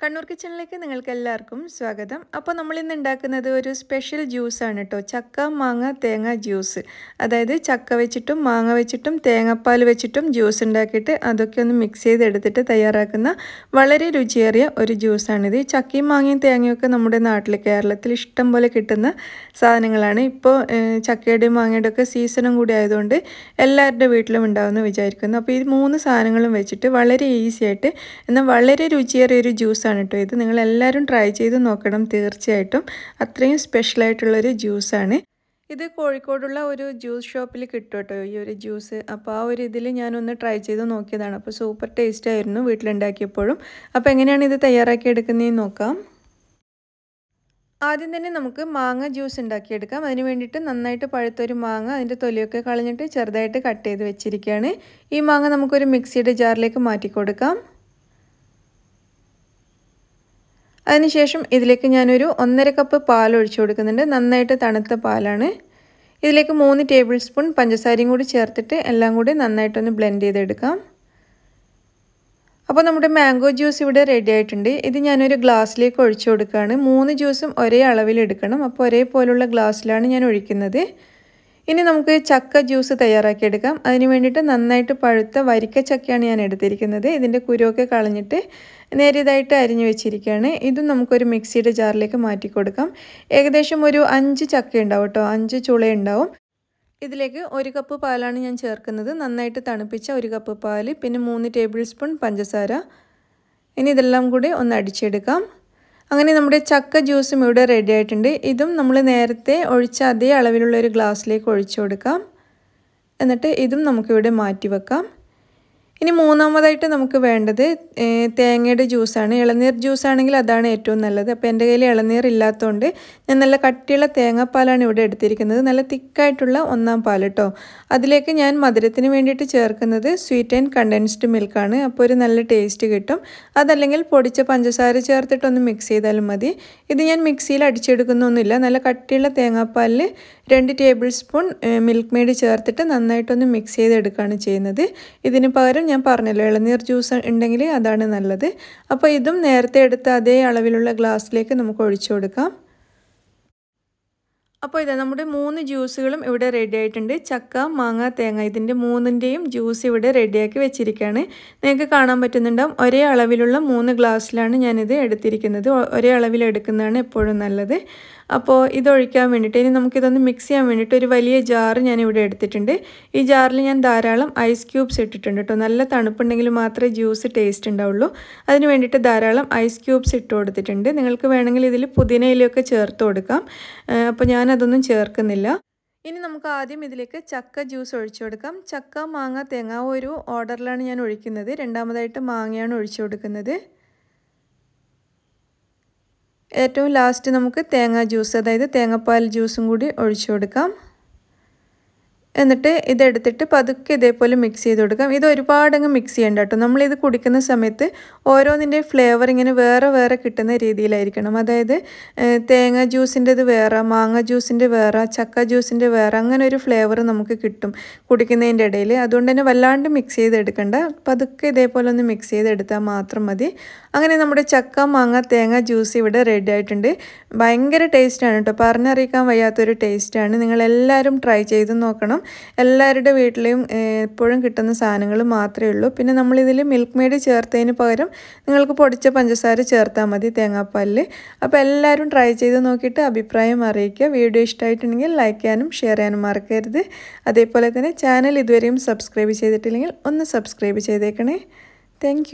കണ്ണൂർ കിച്ചണിലേക്ക് നിങ്ങൾക്ക് എല്ലാവർക്കും സ്വാഗതം. അപ്പോൾ നമ്മൾ ഇന്ന് ഉണ്ടാക്കുന്നത് ഒരു സ്പെഷ്യൽ ജ്യൂസാണ് കേട്ടോ. ചക്ക മാങ്ങ തേങ്ങ ജ്യൂസ് അതായത് ചക്ക വെച്ചിട്ടും മാങ്ങ വെച്ചിട്ടും തേങ്ങാപ്പാൽ വെച്ചിട്ടും ജ്യൂസ് ഉണ്ടാക്കിയിട്ട് അതൊക്കെ ഒന്ന് മിക്സ് ചെയ്തെടുത്തിട്ട് തയ്യാറാക്കുന്ന വളരെ രുചിയേറിയ ഒരു ജ്യൂസാണിത് ചക്കയും മാങ്ങയും തേങ്ങയൊക്കെ നമ്മുടെ നാട്ടിൽ കേരളത്തിൽ ഇഷ്ടം പോലെ കിട്ടുന്ന സാധനങ്ങളാണ്. ഇപ്പോൾ ചക്കയുടെയും മാങ്ങയുടെ ഒക്കെ സീസണും കൂടി ആയതുകൊണ്ട് എല്ലാവരുടെ വീട്ടിലും ഉണ്ടാവുമെന്ന് വിചാരിക്കുന്നു. അപ്പോൾ ഈ മൂന്ന് സാധനങ്ങളും വെച്ചിട്ട് വളരെ ഈസിയായിട്ട് എന്നാൽ വളരെ രുചിയേറിയ ഒരു ജ്യൂസാണ് കേട്ടോ ഇത്. നിങ്ങൾ എല്ലാവരും ട്രൈ ചെയ്ത് നോക്കണം തീർച്ചയായിട്ടും. അത്രയും സ്പെഷ്യലായിട്ടുള്ളൊരു ജ്യൂസാണ് ഇത് കോഴിക്കോടുള്ള ഒരു ജ്യൂസ് ഷോപ്പിൽ കിട്ടും കേട്ടോ ഈ ഒരു ജ്യൂസ് അപ്പോൾ ആ ഒരു ഇതിൽ ഞാനൊന്ന് ട്രൈ ചെയ്ത് നോക്കിയതാണ്. അപ്പോൾ സൂപ്പർ ടേസ്റ്റ് ആയിരുന്നു വീട്ടിലുണ്ടാക്കിയപ്പോഴും. അപ്പോൾ എങ്ങനെയാണ് ഇത് തയ്യാറാക്കി എടുക്കുന്നതെന്ന് നോക്കാം. ആദ്യം തന്നെ നമുക്ക് മാങ്ങ ജ്യൂസ് ഉണ്ടാക്കിയെടുക്കാം. അതിന് വേണ്ടിയിട്ട് നന്നായിട്ട് പഴുത്തൊരു മാങ്ങ അതിന്റെ തൊലിയൊക്കെ കളഞ്ഞിട്ട് ചെറുതായിട്ട് കട്ട് ചെയ്ത് വെച്ചിരിക്കുകയാണ്. ഈ മാങ്ങ നമുക്കൊരു മിക്സിയുടെ ജാറിലേക്ക് മാറ്റി കൊടുക്കാം അതിനുശേഷം ഇതിലേക്ക് ഞാനൊരു ഒന്നര കപ്പ് പാൽ ഒഴിച്ചു കൊടുക്കുന്നുണ്ട്. നന്നായിട്ട് തണുത്ത പാലാണ്. ഇതിലേക്ക് മൂന്ന് ടേബിൾ സ്പൂൺ പഞ്ചസാരയും കൂടി ചേർത്തിട്ട് എല്ലാം കൂടി നന്നായിട്ടൊന്ന് ബ്ലെൻഡ് ചെയ്തെടുക്കാം. അപ്പോൾ നമ്മുടെ മാംഗോ ജ്യൂസ് ഇവിടെ റെഡി ആയിട്ടുണ്ട്. ഇത് ഞാനൊരു ഗ്ലാസ്സിലേക്ക് ഒഴിച്ചു കൊടുക്കുകയാണ്. മൂന്ന് ജ്യൂസും ഒരേ അളവിൽ എടുക്കണം. അപ്പോൾ ഒരേപോലുള്ള ഗ്ലാസ്സിലാണ് ഞാൻ ഒഴിക്കുന്നത്. ഇനി നമുക്ക് ചക്ക ജ്യൂസ് തയ്യാറാക്കി എടുക്കാം. അതിന് വേണ്ടിയിട്ട് നന്നായിട്ട് പഴുത്ത വരിക്ക ചക്കയാണ് ഞാൻ എടുത്തിരിക്കുന്നത്. ഇതിന്റെ കുരുവൊക്കെ കളഞ്ഞിട്ട് നേരിയതായിട്ട് അരിഞ്ഞു വെച്ചിരിക്കുകയാണ്. ഇതും നമുക്കൊരു മിക്സിയുടെ ജാറിലേക്ക് മാറ്റി കൊടുക്കാം. ഏകദേശം ഒരു അഞ്ച് ചക്ക ഉണ്ടാവും കേട്ടോ. അഞ്ച് ചുളയുണ്ടാവും. ഇതിലേക്ക് ഒരു കപ്പ് പാലാണ് ഞാൻ ചേർക്കുന്നത്. നന്നായിട്ട് തണുപ്പിച്ച ഒരു കപ്പ് പാൽ പിന്നെ മൂന്ന് ടേബിൾ സ്പൂൺ പഞ്ചസാര. ഇനി ഇതെല്ലാം കൂടി ഒന്ന് അടിച്ചെടുക്കാം. അങ്ങനെ നമ്മുടെ ചക്ക ജ്യൂസും ഇവിടെ റെഡി ആയിട്ടുണ്ട്. ഇതും നമ്മൾ നേരത്തെ ഒഴിച്ച അതേ അളവിലുള്ള ഒരു ഗ്ലാസ്സിലേക്ക് ഒഴിച്ചു കൊടുക്കാം. എന്നിട്ട് ഇതും നമുക്കിവിടെ മാറ്റി വെക്കാം. ഇനി മൂന്നാമതായിട്ട് നമുക്ക് വേണ്ടത് തേങ്ങയുടെ ജ്യൂസാണ്. ഇളനീർ ജ്യൂസ് ആണെങ്കിൽ അതാണ് ഏറ്റവും നല്ലത്. അപ്പോൾ എന്റെ കയ്യിൽ ഇളനീർ ഇല്ലാത്തതുകൊണ്ട് ഞാൻ നല്ല കട്ടിയുള്ള തേങ്ങാപ്പാലാണ് ഇവിടെ എടുത്തിരിക്കുന്നത്. നല്ല തിക്കായിട്ടുള്ള ഒന്നാം പാൽ കേട്ടോ അതിലേക്ക് ഞാൻ മധുരത്തിന് വേണ്ടിയിട്ട് ചേർക്കുന്നത് സ്വീറ്റ് ആൻഡ് കണ്ടൻസ്ഡ് മിൽക്കാണ്. അപ്പോൾ ഒരു നല്ല ടേസ്റ്റ് കിട്ടും. അതല്ലെങ്കിൽ പൊടിച്ച പഞ്ചസാര ചേർത്തിട്ടൊന്ന് മിക്സ് ചെയ്താലും മതി. ഇത് ഞാൻ മിക്സിയിൽ അടിച്ചെടുക്കുന്നൊന്നുമില്ല. നല്ല കട്ടിയുള്ള തേങ്ങാപ്പാലിൽ രണ്ട് ടേബിൾ സ്പൂൺ മിൽക്ക് മെയ്ഡ് ചേർത്തിട്ട് നന്നായിട്ടൊന്ന് മിക്സ് ചെയ്തെടുക്കുകയാണ് ചെയ്യുന്നത്. ഇതിന് പകരം ഞാൻ പറഞ്ഞല്ലോ ഇളനീർ ജ്യൂസ് ഉണ്ടെങ്കിൽ അതാണ് നല്ലത്. അപ്പോൾ ഇതും നേരത്തെ എടുത്ത അതേ അളവിലുള്ള ഗ്ലാസ്സിലേക്ക് നമുക്ക് ഒഴിച്ചു കൊടുക്കാം. അപ്പോൾ ഇതാ നമ്മുടെ മൂന്ന് ജ്യൂസുകളും ഇവിടെ റെഡി ആയിട്ടുണ്ട്. ചക്ക മാങ്ങ തേങ്ങ ഇതിന്റെ മൂന്നിന്റെയും ജ്യൂസ് ഇവിടെ റെഡിയാക്കി വെച്ചിരിക്കുകയാണ്. നിങ്ങൾക്ക് കാണാൻ പറ്റുന്നുണ്ടാവും ഒരേ അളവിലുള്ള മൂന്ന് ഗ്ലാസ്സിലാണ് ഞാനിത് എടുത്തിരിക്കുന്നത്. ഒരേ അളവിൽ എടുക്കുന്നതാണ് എപ്പോഴും നല്ലത്. അപ്പോൾ ഇതൊഴിക്കാൻ വേണ്ടിയിട്ട് ഇനി നമുക്കിതൊന്ന് മിക്സ് ചെയ്യാൻ വേണ്ടിയിട്ട് ഒരു വലിയ ജാർ ഞാൻ ഇവിടെ എടുത്തിട്ടുണ്ട്. ഈ ജാറിൽ ഞാൻ ധാരാളം ഐസ് ക്യൂബ്സ് ഇട്ടിട്ടുണ്ട് കേട്ടോ നല്ല തണുപ്പുണ്ടെങ്കിൽ മാത്രമേ ജ്യൂസ് ടേസ്റ്റ് ഉണ്ടാവുള്ളൂ. അതിന് വേണ്ടിയിട്ട് ധാരാളം ഐസ് ക്യൂബ്സ് ഇട്ട് കൊടുത്തിട്ടുണ്ട്. നിങ്ങൾക്ക് വേണമെങ്കിൽ ഇതിൽ പുതിനയിലൊക്കെ ചേർത്ത് കൊടുക്കാം. അപ്പോൾ ഞാനതൊന്നും ചേർക്കുന്നില്ല. ഇനി നമുക്ക് ആദ്യം ഇതിലേക്ക് ചക്ക ജ്യൂസ് ഒഴിച്ചു കൊടുക്കാം. ചക്ക മാങ്ങ തേങ്ങ ഒരു ഓർഡറിലാണ് ഞാൻ ഒഴിക്കുന്നത്. രണ്ടാമതായിട്ട് മാങ്ങയാണ് ഒഴിച്ചു കൊടുക്കുന്നത്. ഏറ്റവും ലാസ്റ്റ് നമുക്ക് തേങ്ങാ ജ്യൂസ് അതായത് തേങ്ങാപ്പാൽ ജ്യൂസും കൂടി ഒഴിച്ചു കൊടുക്കാം. എന്നിട്ട് ഇതെടുത്തിട്ട് പതുക്കെ ഇതേപോലെ മിക്സ് ചെയ്ത് കൊടുക്കാം. ഇത് ഒരുപാടങ്ങ് മിക്സ് ചെയ്യേണ്ട കേട്ടോ നമ്മളിത് കുടിക്കുന്ന സമയത്ത് ഓരോന്നിന്റെ ഫ്ലേവർ ഇങ്ങനെ വേറെ വേറെ കിട്ടുന്ന രീതിയിലായിരിക്കണം. അതായത് തേങ്ങ ജ്യൂസിന്റെത് വേറെ മാങ്ങ ജ്യൂസിന്റെ വേറെ ചക്ക ജ്യൂസിന്റെ വേറെ അങ്ങനെ ഒരു ഫ്ലേവർ നമുക്ക് കിട്ടും കുടിക്കുന്നതിന്റെ ഇടയിൽ. അതുകൊണ്ട് തന്നെ വല്ലാണ്ട് മിക്സ് ചെയ്തെടുക്കണ്ട പതുക്കെ ഇതേപോലെ ഒന്ന് മിക്സ് ചെയ്തെടുത്താൽ മാത്രം മതി. അങ്ങനെ നമ്മുടെ ചക്ക മാങ്ങ തേങ്ങ ജ്യൂസ് ഇവിടെ റെഡി ആയിട്ടുണ്ട്. ഭയങ്കര ടേസ്റ്റാണ് കേട്ടോ പറഞ്ഞറിയിക്കാൻ വയ്യാത്തൊരു ടേസ്റ്റാണ് നിങ്ങളെല്ലാവരും ട്രൈ ചെയ്ത് നോക്കണം. എല്ലാവരുടെ വീട്ടിലെയും എപ്പോഴും കിട്ടുന്ന സാധനങ്ങൾ മാത്രമേ ഉള്ളൂ. പിന്നെ നമ്മളിതിൽ മിൽക്ക് മെയ്ഡ് ചേർത്തതിന് പകരം നിങ്ങൾക്ക് പൊടിച്ച പഞ്ചസാര ചേർത്താൽ മതി തേങ്ങാപ്പാലിൽ. അപ്പോൾ എല്ലാവരും ട്രൈ ചെയ്ത് നോക്കിയിട്ട് അഭിപ്രായം അറിയിക്കുക. വീഡിയോ ഇഷ്ടമായിട്ടുണ്ടെങ്കിൽ ലൈക്ക് ചെയ്യാനും ഷെയർ ചെയ്യാനും മറക്കരുത്. അതേപോലെ തന്നെ ചാനൽ ഇതുവരെയും സബ്സ്ക്രൈബ് ചെയ്തിട്ടില്ലെങ്കിൽ ഒന്ന് സബ്സ്ക്രൈബ് ചെയ്തേക്കണേ. താങ്ക്